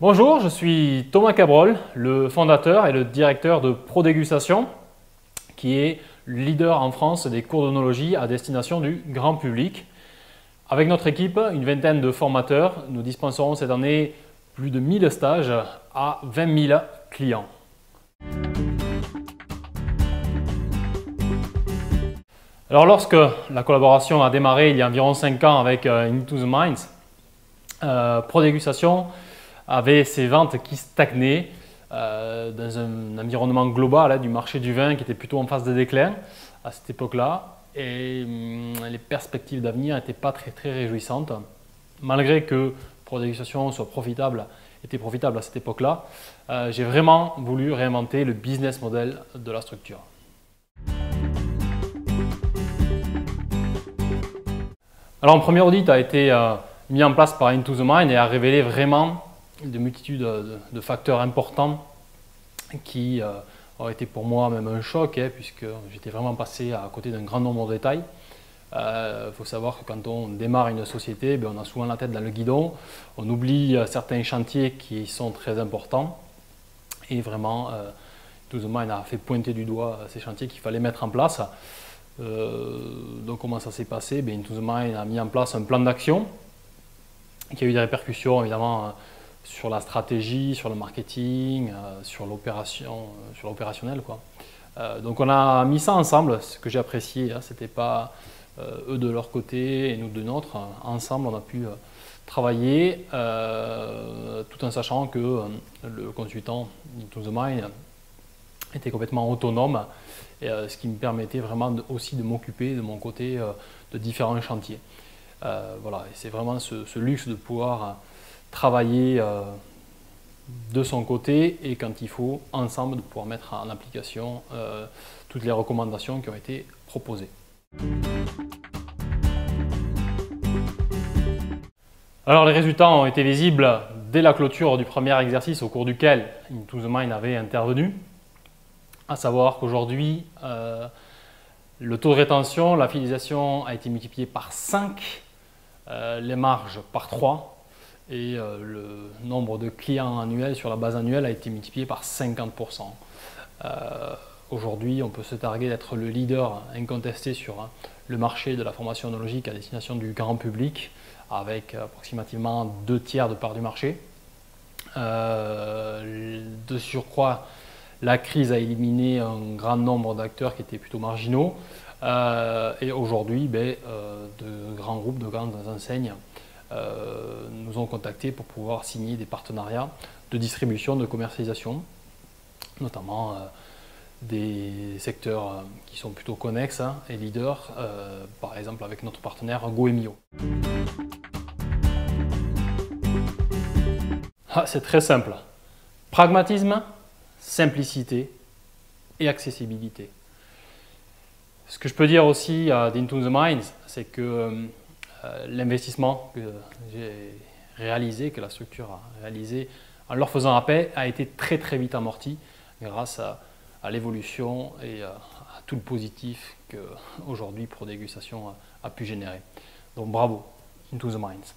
Bonjour, je suis Thomas Cabrol, le fondateur et le directeur de ProDégustation, qui est leader en France des cours d'onologie à destination du grand public. Avec notre équipe, une vingtaine de formateurs, nous dispenserons cette année plus de 1000 stages à 20 000 clients. Alors lorsque la collaboration a démarré il y a environ 5 ans avec euh, Into the Minds, euh, ProDégustation avait ses ventes qui stagnaient euh, dans un environnement global hein, du marché du vin qui était plutôt en phase de déclin à cette époque-là. Et hum, les perspectives d'avenir n'étaient pas très, très réjouissantes. Malgré que ProDégustation soit profitable, était profitable à cette époque-là, euh, j'ai vraiment voulu réinventer le business model de la structure. Alors, un premier audit a été euh, mis en place par Into the Mind et a révélé vraiment de multitudes de, facteurs importants qui euh, ont été pour moi même un choc, hein, puisque j'étais vraiment passé à côté d'un grand nombre de détails. Il euh, faut savoir que quand on démarre une société, ben, on a souvent la tête dans le guidon, on oublie euh, certains chantiers qui sont très importants, et vraiment, euh, a fait pointer du doigt ces chantiers qu'il fallait mettre en place. donc comment ça s'est passé? Ben, a mis en place un plan d'action qui a eu des répercussions évidemment sur la stratégie, sur le marketing, euh, euh, sur l'opérationnel quoi. Euh, donc on a mis ça ensemble, ce que j'ai apprécié, hein, c'était pas eux de leur côté et nous de notre. Ensemble, on a pu travailler tout en sachant que le consultant To The Mind était complètement autonome, et, ce qui me permettait vraiment aussi de m'occuper de mon côté de différents chantiers. voilà, c'est vraiment ce, luxe de pouvoir travailler euh, de son côté et quand il faut, ensemble, de pouvoir mettre en application euh, toutes les recommandations qui ont été proposées. Alors les résultats ont été visibles dès la clôture du premier exercice au cours duquel Into the Mind avait intervenu, à savoir qu'aujourd'hui, euh, le taux de rétention, la fidélisation a été multiplié par 5, les marges par 3 et euh, le nombre de clients annuels sur la base annuelle a été multiplié par 50%. Euh, aujourd'hui, on peut se targuer d'être le leader incontesté sur hein, le marché de la formation onologique à destination du grand public, avec approximativement deux tiers de part du marché. Euh, de surcroît, la crise a éliminé un grand nombre d'acteurs qui étaient plutôt marginaux. et aujourd'hui, ben, de grands groupes, de grandes enseignes nous ont contactés pour pouvoir signer des partenariats de distribution, de commercialisation, notamment euh, des secteurs euh, qui sont plutôt connexes hein, et leaders, par exemple avec notre partenaire Goemio. Ah, c'est très simple. Pragmatisme, simplicité et accessibilité. Ce que je peux dire aussi à d'Into the Minds, c'est que euh, l'investissement que j'ai réalisé, que la structure a réalisé en leur faisant appel, a été très très vite amorti grâce à, l'évolution et à, tout le positif que aujourd'hui ProDégustation a, a pu générer. Donc bravo, Into the Minds.